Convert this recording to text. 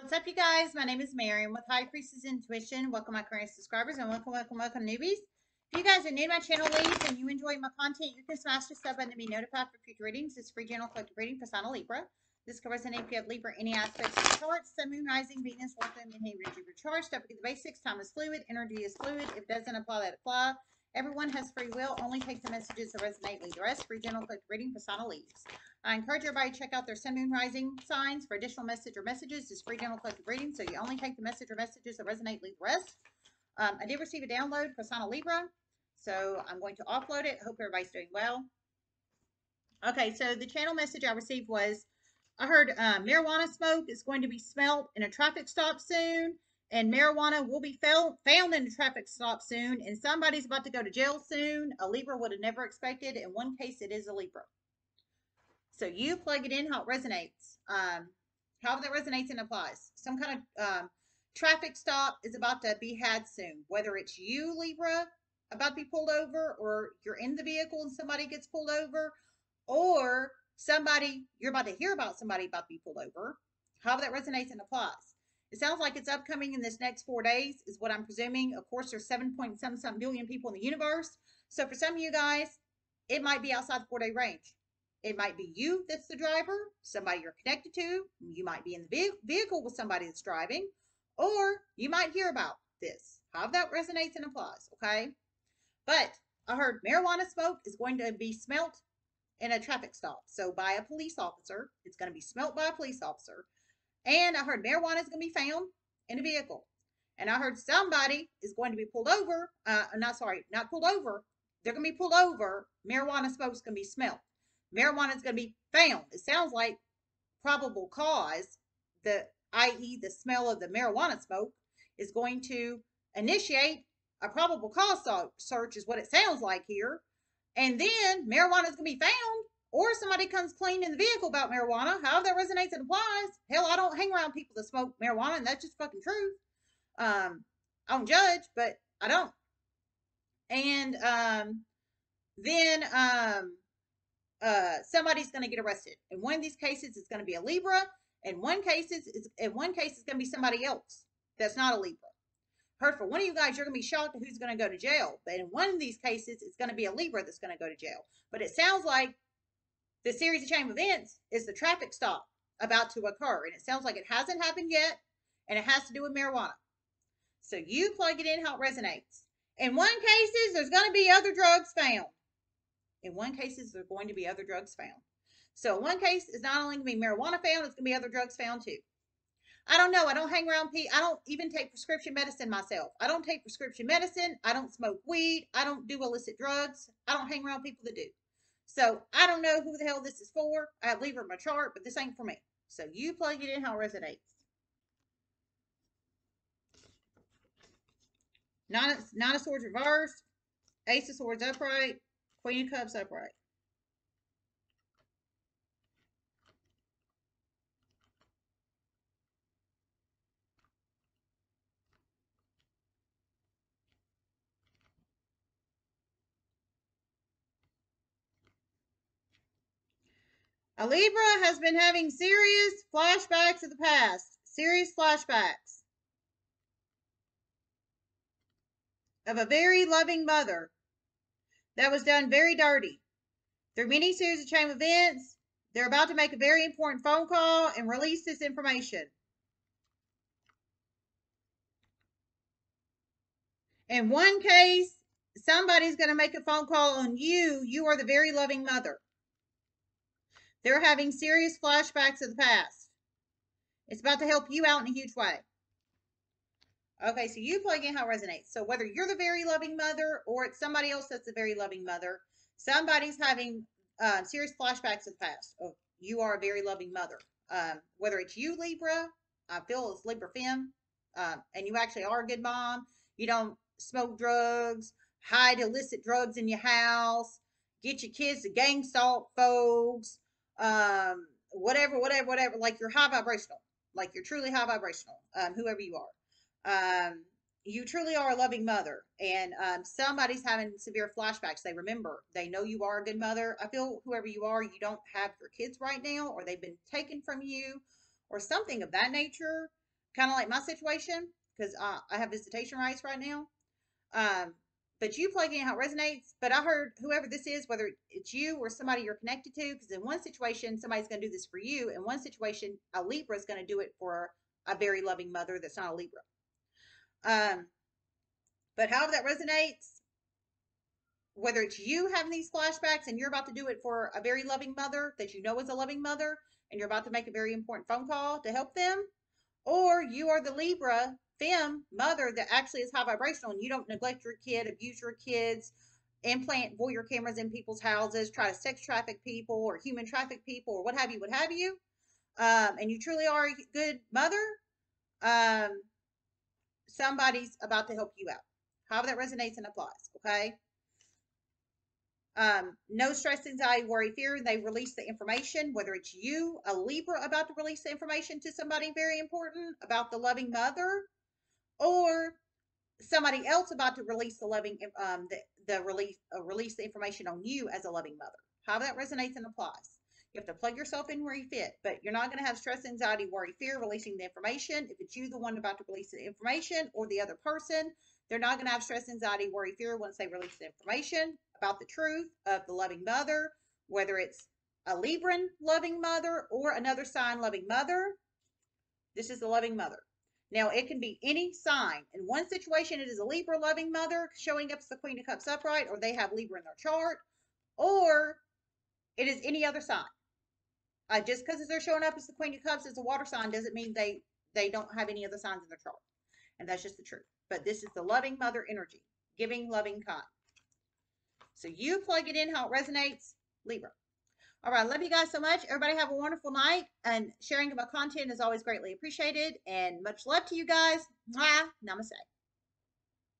What's up, you guys? My name is Miriam with High Priestess Intuition. Welcome, my current subscribers, and welcome, welcome, welcome, newbies. If you guys are new to my channel, ladies, and you enjoy my content, you can smash the sub button to be notified for future readings. This free general collective reading for Sign of Libra. This covers an if you have Libra, any aspects of the chart, Sun, Moon, Rising, Venus, North, Moon, and Jupiter chart. Step the basics. Time is fluid. Energy is fluid. If it doesn't apply, let it. Everyone has free will. Only take the messages that resonate. Leave the rest. Free general collective reading Sign Leaves. I encourage everybody to check out their Sun, Moon, Rising signs for additional message or messages. It's free general collective reading, so you only take the message or messages that resonate, leave the rest. Um, I did receive a download Sign Libra, so I'm going to offload it. Hope everybody's doing well. Okay, so the channel message I received was, I heard uh, marijuana smoke is going to be smelt in a traffic stop soon, and marijuana will be found, found in a traffic stop soon, and somebody's about to go to jail soon. A Libra would have never expected. In one case, it is a Libra. So you plug it in how it resonates. Um, however that resonates and applies. Some kind of um, traffic stop is about to be had soon. Whether it's you, Libra, about to be pulled over, or you're in the vehicle and somebody gets pulled over, or somebody, you're about to hear about somebody about to be pulled over. However that resonates and applies. It sounds like it's upcoming in this next four days, is what I'm presuming. Of course, there's 7 point some some billion people in the universe. So for some of you guys, it might be outside the four day range. It might be you that's the driver, somebody you're connected to. You might be in the vehicle with somebody that's driving, or you might hear about this. How that resonates and applies, okay? But I heard marijuana smoke is going to be smelt in a traffic stop. So by a police officer, it's going to be smelt by a police officer. And I heard marijuana is going to be found in a vehicle. And I heard somebody is going to be pulled over. Uh, not sorry, not pulled over. They're going to be pulled over. Marijuana smoke is going to be smelt marijuana is going to be found. It sounds like probable cause, the i.e. the smell of the marijuana smoke, is going to initiate a probable cause search is what it sounds like here. And then marijuana is going to be found or somebody comes clean in the vehicle about marijuana. However that resonates and applies. Hell, I don't hang around people that smoke marijuana and that's just fucking truth. Um, I don't judge, but I don't. And um, then um, uh, somebody's going to get arrested. In one of these cases, it's going to be a Libra. In one cases, in one case, it's going to be somebody else that's not a Libra. Heard for one of you guys, you're going to be shocked who's going to go to jail. But in one of these cases, it's going to be a Libra that's going to go to jail. But it sounds like the series of chain events is the traffic stop about to occur. And it sounds like it hasn't happened yet. And it has to do with marijuana. So you plug it in how it resonates. In one cases, there's going to be other drugs found. In one case, there are going to be other drugs found. So in one case, it's not only going to be marijuana found, it's going to be other drugs found too. I don't know. I don't hang around people. I don't even take prescription medicine myself. I don't take prescription medicine. I don't smoke weed. I don't do illicit drugs. I don't hang around people that do. So I don't know who the hell this is for. I leave in my chart, but this ain't for me. So you plug it in how it resonates. Nine, nine of swords reversed. Ace of swords upright. Queen of Cups upright. A Libra has been having serious flashbacks of the past. Serious flashbacks. Of a very loving mother that was done very dirty. Through many series of chain events, they're about to make a very important phone call and release this information. In one case, somebody's going to make a phone call on you. You are the very loving mother. They're having serious flashbacks of the past. It's about to help you out in a huge way. Okay, so you plug in how it resonates. So whether you're the very loving mother or it's somebody else that's a very loving mother, somebody's having uh, serious flashbacks of the past. Oh, you are a very loving mother. Um, whether it's you, Libra, I feel it's Libra Fem, uh, and you actually are a good mom. You don't smoke drugs, hide illicit drugs in your house, get your kids to gang stalk folks, um, whatever, whatever, whatever. Like you're high vibrational. Like you're truly high vibrational, um, whoever you are um, you truly are a loving mother and um, somebody's having severe flashbacks they remember they know you are a good mother i feel whoever you are you don't have your kids right now or they've been taken from you or something of that nature kind of like my situation because uh, I have visitation rights right now. Um, but you plug in how it resonates. But I heard whoever this is, whether it's you or somebody you're connected to, because in one situation, somebody's going to do this for you. In one situation, a Libra is going to do it for a very loving mother that's not a Libra. Um, but however that resonates, whether it's you having these flashbacks and you're about to do it for a very loving mother that you know is a loving mother, and you're about to make a very important phone call to help them, or you are the Libra fem mother that actually is high vibrational and you don't neglect your kid, abuse your kids, implant voyeur cameras in people's houses, try to sex traffic people or human traffic people or what have you, what have you, um, and you truly are a good mother, um, somebody's about to help you out. However that resonates and applies, okay? Um, no stress, anxiety, worry, fear. They release the information, whether it's you, a Libra, about to release the information to somebody very important about the loving mother, or somebody else about to release the loving um, the, the release uh, release the information on you as a loving mother. How that resonates and applies. You have to plug yourself in where you fit, but you're not going to have stress, anxiety, worry, fear releasing the information. If it's you, the one about to release the information, or the other person, they're not going to have stress, anxiety, worry, fear once they release the information about the truth of the loving mother, whether it's a Libran loving mother or another sign loving mother. This is the loving mother. Now, it can be any sign. In one situation, it is a Libra loving mother showing up as the Queen of Cups upright, or they have Libra in their chart, or it is any other sign. Uh, just because they're showing up as the Queen of Cups as a water sign doesn't mean they they don't have any other signs in their chart, and that's just the truth. But this is the loving mother energy, giving, loving, kind. So you plug it in how it resonates, Libra. All right. Love you guys so much. Everybody have a wonderful night. And sharing of my content is always greatly appreciated. And much love to you guys. Mwah. Namaste.